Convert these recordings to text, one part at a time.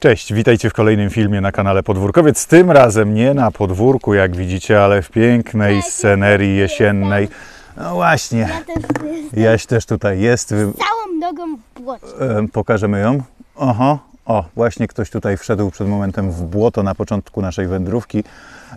Cześć, witajcie w kolejnym filmie na kanale Podwórkowiec. Tym razem nie na podwórku, jak widzicie, ale w pięknej scenerii jesiennej. No właśnie, Ja też jestem Jaś też tutaj jest. Całą nogą w błocie. Pokażemy ją. Oho, o, właśnie ktoś tutaj wszedł przed momentem w błoto na początku naszej wędrówki.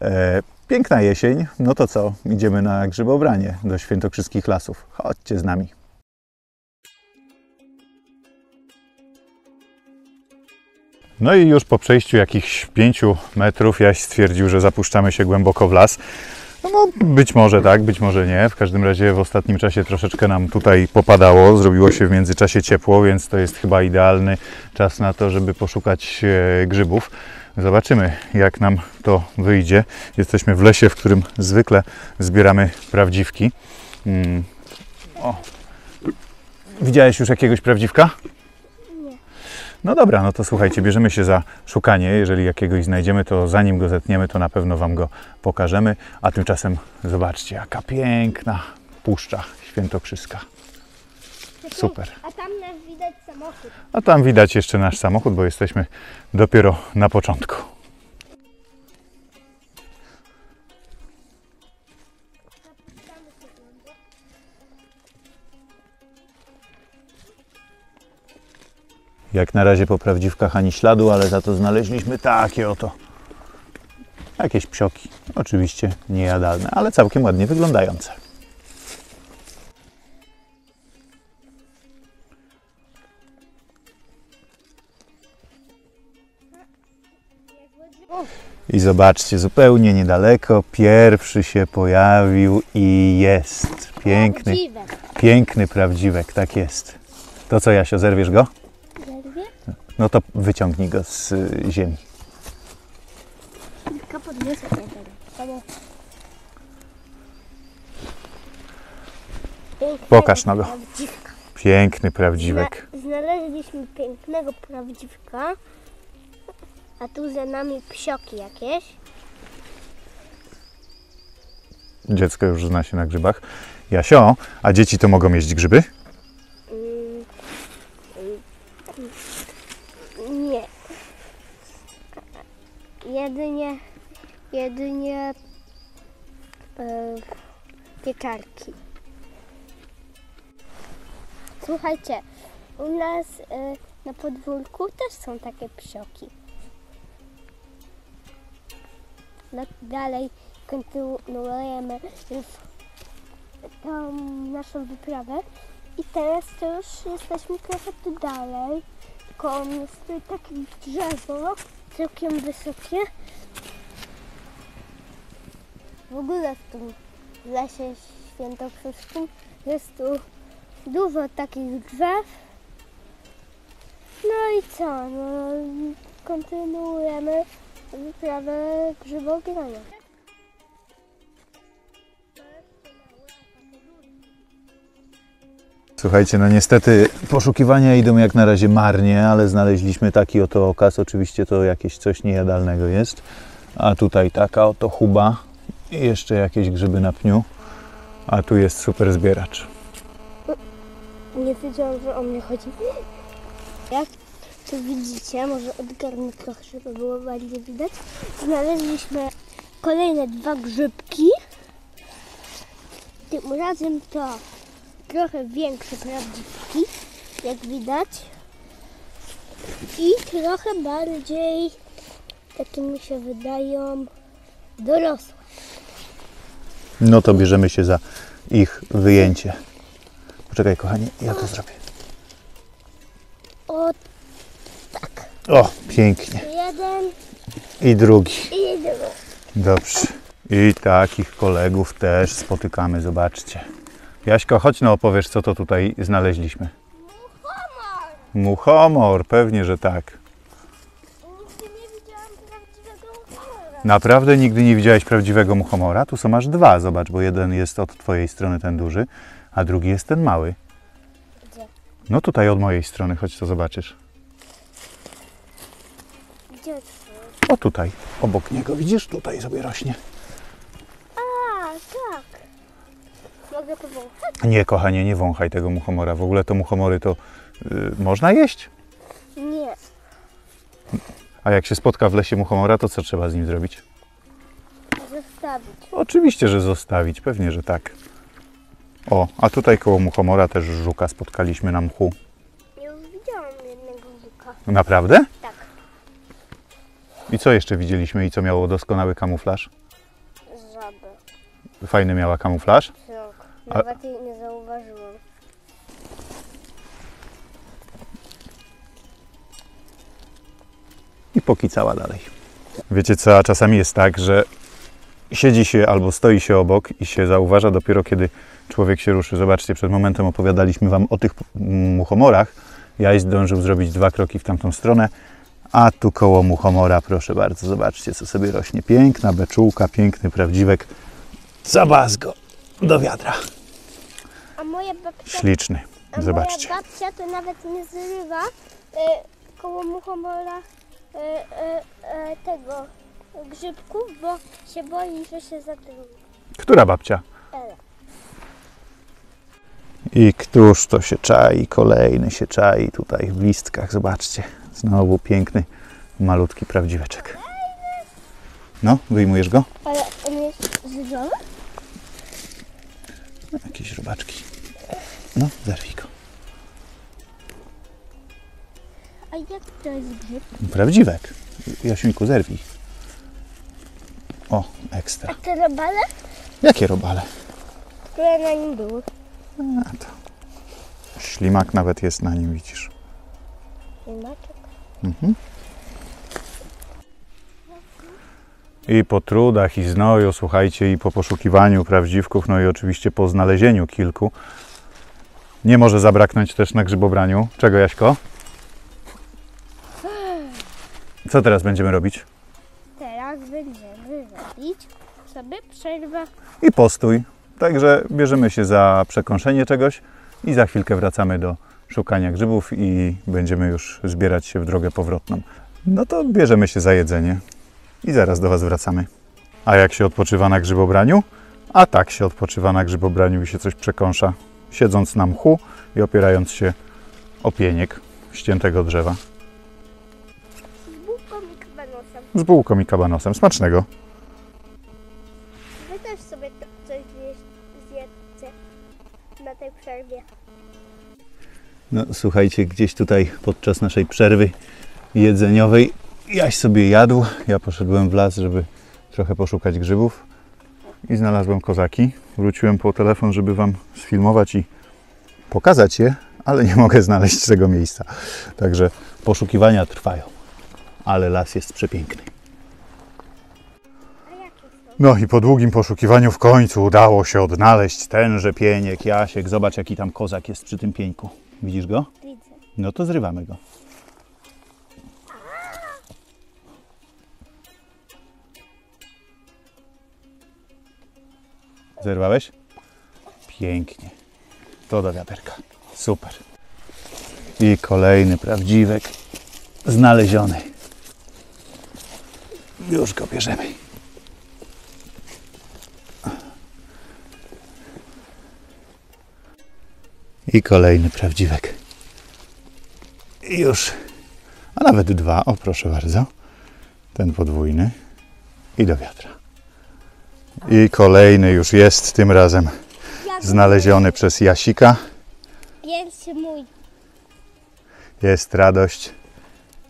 E, piękna jesień. No to co? Idziemy na grzybobranie do świętokrzyskich lasów. Chodźcie z nami. No i już po przejściu jakichś pięciu metrów Jaś stwierdził, że zapuszczamy się głęboko w las. No, no być może tak, być może nie. W każdym razie w ostatnim czasie troszeczkę nam tutaj popadało, zrobiło się w międzyczasie ciepło, więc to jest chyba idealny czas na to, żeby poszukać e, grzybów. Zobaczymy, jak nam to wyjdzie. Jesteśmy w lesie, w którym zwykle zbieramy prawdziwki. Mm. Widziałeś już jakiegoś prawdziwka? No dobra, no to słuchajcie, bierzemy się za szukanie. Jeżeli jakiegoś znajdziemy, to zanim go zetniemy, to na pewno Wam go pokażemy. A tymczasem zobaczcie, jaka piękna puszcza świętokrzyska. Super. A tam nas widać samochód. A tam widać jeszcze nasz samochód, bo jesteśmy dopiero na początku. Jak na razie po prawdziwkach ani śladu, ale za to znaleźliśmy takie oto jakieś psioki. Oczywiście niejadalne, ale całkiem ładnie wyglądające. I zobaczcie, zupełnie niedaleko pierwszy się pojawił i jest. Piękny, Prawdziwe. piękny prawdziwek, tak jest. To co, Jasio, zerwiesz go? No to wyciągnij go z y, ziemi. Tylko podniosę tego. Pokaż nogo. prawdziwka. Piękny prawdziwek. Zna- znaleźliśmy pięknego prawdziwka. A tu za nami psioki jakieś. Dziecko już zna się na grzybach. Jasio, a dzieci to mogą jeść grzyby? Mm, mm, Nie. Jedynie, jedynie e, pieczarki. Słuchajcie, u nas e, na podwórku też są takie psioki. No, dalej kontynuujemy tą naszą wyprawę. I teraz to już jesteśmy trochę tu dalej. Koło mnie stoi takie drzewo, całkiem wysokie. W ogóle w tym lesie świętokrzyskim jest tu dużo takich drzew. No i co? No, kontynuujemy wyprawę grzybogrania. Słuchajcie, no niestety poszukiwania idą jak na razie marnie, ale znaleźliśmy taki oto okaz. Oczywiście to jakieś coś niejadalnego jest. A tutaj taka oto chuba i jeszcze jakieś grzyby na pniu. A tu jest super zbieracz. Nie wiedziałam, że o mnie chodzi. Jak tu widzicie, może odgarnę trochę, żeby było bardziej widać. Znaleźliśmy kolejne dwa grzybki. Tym razem to trochę większe prawdziwki, jak widać. I trochę bardziej, takie mi się wydają, dorosłe. No to bierzemy się za ich wyjęcie. Poczekaj, kochanie, ja to zrobię. O, tak. O, pięknie. Jeden I drugi. i drugi. Dobrze. I takich kolegów też spotykamy, zobaczcie. Jaśko, chodź no opowiesz, co to tutaj znaleźliśmy. Muchomor, pewnie, że tak. Nigdy nie widziałam prawdziwego uchora. Naprawdę nigdy nie widziałeś prawdziwego muchomora? Tu są aż dwa, zobacz, bo jeden jest od twojej strony ten duży, a drugi jest ten mały. Gdzie? No tutaj od mojej strony, chodź to zobaczysz. Gdzie? O tutaj, obok niego, widzisz? Tutaj sobie rośnie. A, tak. Mogę powąchać? Nie, kochanie, nie wąchaj tego muchomora. W ogóle to muchomory to y, można jeść? Nie. A jak się spotka w lesie muchomora, to co trzeba z nim zrobić? Zostawić. Oczywiście, że zostawić, pewnie, że tak. O, a tutaj koło muchomora też żuka spotkaliśmy na mchu. Ja już widziałam jednego buka. Naprawdę? Tak. I co jeszcze widzieliśmy i co miało doskonały kamuflaż? Żabę. Fajny miała kamuflaż. Nawet jej nie zauważyłam. i pokicała dalej. Wiecie co, a czasami jest tak, że siedzi się albo stoi się obok i się zauważa dopiero kiedy człowiek się ruszy. Zobaczcie, przed momentem opowiadaliśmy Wam o tych muchomorach. Jaś zdążył zrobić dwa kroki w tamtą stronę, a tu koło muchomora, proszę bardzo, zobaczcie co sobie rośnie. Piękna beczułka, piękny prawdziwek. Zabaz go do wiadra. Moja babcia, Śliczny, zobaczcie. moja babcia to nawet nie zrywa e, koło muchomora e, e, e, tego grzybków, bo się boi, że się zatrudni. Która babcia? Ela. I któż to się czai? Kolejny się czai tutaj w listkach. Zobaczcie. Znowu piękny, malutki prawdziweczek. No, wyjmujesz go? Ale on jest? No, jakieś robaczki. No, zerwij go. A jak to jest grzyb? Prawdziwek. Jasiuńku, zerwij. O, ekstra. A te robale, Jakie robale? które na nim były? A to. Ślimak nawet jest na nim, widzisz. Ślimaczek. Mhm. I po trudach i znoju, słuchajcie, i po poszukiwaniu prawdziwków, no i oczywiście po znalezieniu kilku, nie może zabraknąć też na grzybobraniu. Czego, Jaśko? Co teraz będziemy robić? Teraz będziemy robić sobie przerwę. I postój. Także bierzemy się za przekąszenie czegoś i za chwilkę wracamy do szukania grzybów i będziemy już zbierać się w drogę powrotną. No to bierzemy się za jedzenie i zaraz do Was wracamy. A jak się odpoczywa na grzybobraniu? A tak się odpoczywa na grzybobraniu i się coś przekąsza, siedząc na mchu i opierając się o pieniek ściętego drzewa. Z bułką i kabanosem. Z bułką i kabanosem. Smacznego. Wy też sobie to- coś zjedzcie na tej przerwie. No słuchajcie, gdzieś tutaj podczas naszej przerwy jedzeniowej Jaś sobie jadł, ja poszedłem w las, żeby trochę poszukać grzybów i znalazłem kozaki. Wróciłem po telefon, żeby Wam sfilmować i pokazać je, ale nie mogę znaleźć tego miejsca. Także poszukiwania trwają, ale las jest przepiękny. No i po długim poszukiwaniu w końcu udało się odnaleźć tenże pieniek. Jasiek, zobacz jaki tam kozak jest przy tym pieńku. Widzisz go? Widzę. No to zrywamy go. Zerwałeś? Pięknie. To do wiaderka. Super. I kolejny prawdziwek znaleziony. Już go bierzemy. I kolejny prawdziwek. Już, a nawet dwa, o proszę bardzo. Ten podwójny i do wiatra. I kolejny już jest, tym razem znaleziony przez Jasika. Pierwszy mój. Jest radość,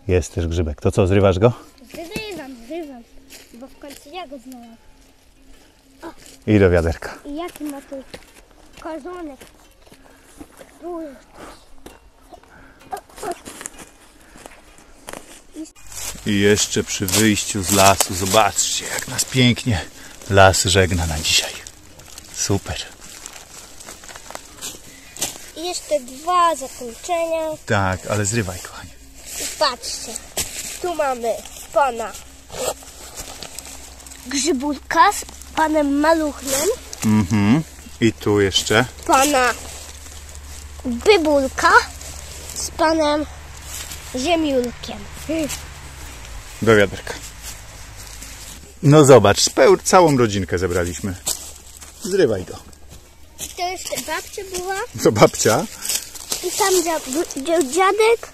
jest też grzybek. To co, zrywasz go? Zrywam, zrywam. Bo w końcu ja go znalazłam. I do wiaderka. I jaki ma tu korzonek? Tu jest. I jeszcze przy wyjściu z lasu, zobaczcie jak nas pięknie las żegna na dzisiaj. Super. I jeszcze dwa zakończenia. Tak, ale zrywaj kochanie. I patrzcie. Tu mamy pana Grzybulka z panem Maluchnem. Mhm. I tu jeszcze. Pana Bybulka z panem Ziemiulkiem. Do wiaderka. No zobacz, speł, całą rodzinkę zebraliśmy. Zrywaj go. To jeszcze babcia była. To babcia. I tam dzia- dzia- dziadek.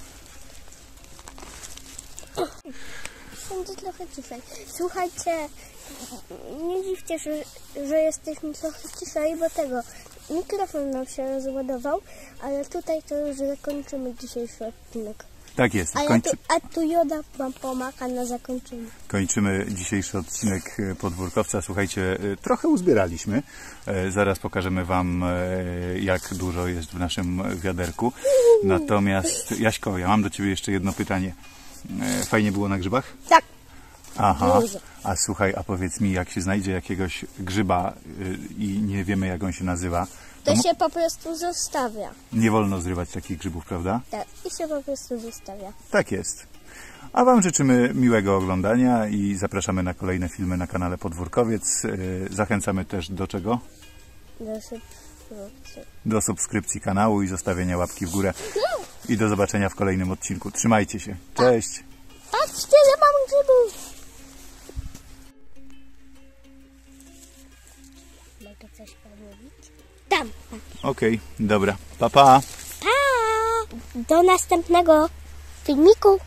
będzie trochę ciszej. Słuchajcie, nie dziwcie się, że jesteśmy trochę ciszej, bo tego mikrofon nam się rozładował, ale tutaj to już zakończymy dzisiejszy odcinek. Tak jest. A, ja Kończy, tu, a tu Joda wam pomaga na zakończenie. kończymy dzisiejszy odcinek e, podwórkowca. Słuchajcie, e, trochę uzbieraliśmy. E, Zaraz pokażemy Wam, jak dużo jest w naszym wiaderku. Natomiast, Jaśko, ja mam do Ciebie jeszcze jedno pytanie. Fajnie było na grzybach? Tak, Aha. A słuchaj, a powiedz mi, jak się znajdzie jakiegoś grzyba i nie wiemy, jak on się nazywa, to się po prostu zostawia. nie wolno zrywać takich grzybów, prawda? Tak, i się po prostu zostawia. Tak jest. A Wam życzymy miłego oglądania i zapraszamy na kolejne filmy na kanale Podwórkowiec. Y, Zachęcamy też do czego? Do subskrypcji. Do subskrypcji kanału i zostawienia łapki w górę. I do zobaczenia w kolejnym odcinku. Trzymajcie się. Cześć! Patrzcie, ile mam grzybów! Mogę coś pomówić? Tam. Okej, dobra. Pa, pa! Pa! Do następnego filmiku.